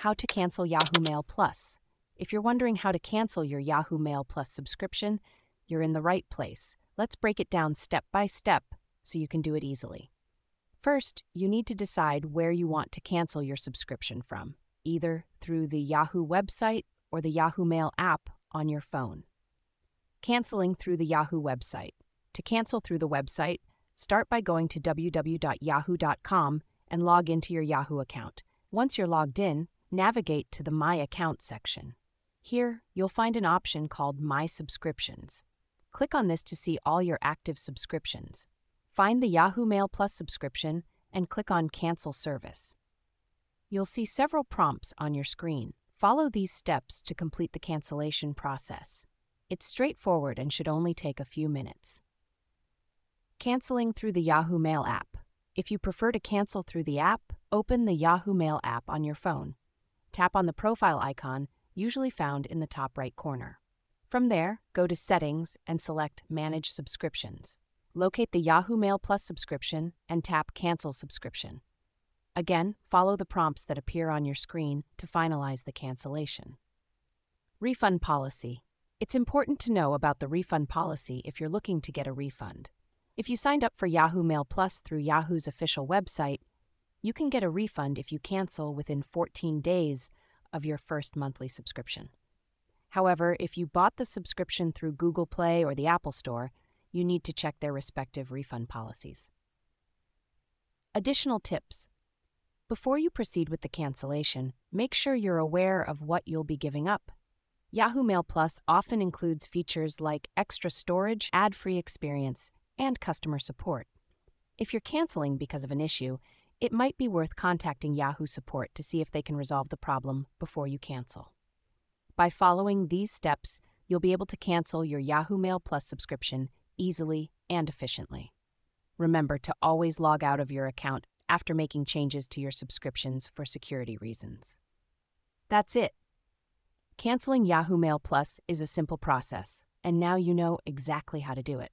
How to cancel Yahoo Mail Plus. If you're wondering how to cancel your Yahoo Mail Plus subscription, you're in the right place. Let's break it down step by step so you can do it easily. First, you need to decide where you want to cancel your subscription from, either through the Yahoo website or the Yahoo Mail app on your phone. Canceling through the Yahoo website. To cancel through the website, start by going to www.yahoo.com and log into your Yahoo account. Once you're logged in, navigate to the My Account section. Here, you'll find an option called My Subscriptions. Click on this to see all your active subscriptions. Find the Yahoo Mail Plus subscription and click on Cancel Service. You'll see several prompts on your screen. Follow these steps to complete the cancellation process. It's straightforward and should only take a few minutes. Canceling through the Yahoo Mail app. If you prefer to cancel through the app, open the Yahoo Mail app on your phone. Tap on the profile icon, usually found in the top right corner. From there, go to Settings and select Manage Subscriptions. Locate the Yahoo Mail Plus subscription and tap Cancel Subscription. Again, follow the prompts that appear on your screen to finalize the cancellation. Refund Policy It's important to know about the refund policy if you're looking to get a refund. If you signed up for Yahoo Mail Plus through Yahoo's official website, you can get a refund if you cancel within 14 days of your first monthly subscription. However, if you bought the subscription through Google Play or the Apple Store, you need to check their respective refund policies. Additional tips Before you proceed with the cancellation, make sure you're aware of what you'll be giving up. Yahoo Mail Plus often includes features like extra storage, ad free experience, and customer support. If you're canceling because of an issue, it might be worth contacting Yahoo support to see if they can resolve the problem before you cancel. By following these steps, you'll be able to cancel your Yahoo Mail Plus subscription easily and efficiently. Remember to always log out of your account after making changes to your subscriptions for security reasons. That's it. Canceling Yahoo Mail Plus is a simple process, and now you know exactly how to do it.